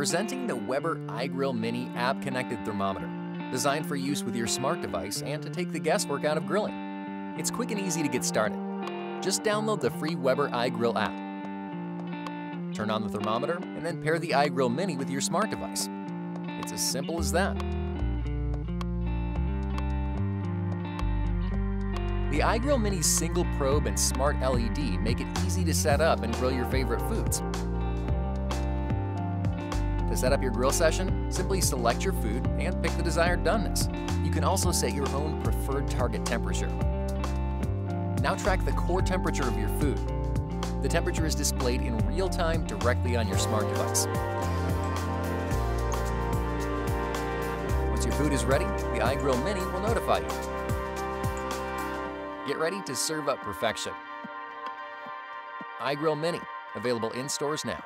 Presenting the Weber iGrill Mini app-connected thermometer, designed for use with your smart device and to take the guesswork out of grilling. It's quick and easy to get started. Just download the free Weber iGrill app. Turn on the thermometer and then pair the iGrill Mini with your smart device. It's as simple as that. The iGrill Mini's single probe and smart LED make it easy to set up and grill your favorite foods. To set up your grill session, simply select your food and pick the desired doneness. You can also set your own preferred target temperature. Now track the core temperature of your food. The temperature is displayed in real time directly on your smart device. Once your food is ready, the iGrill Mini will notify you. Get ready to serve up perfection. iGrill Mini, available in stores now.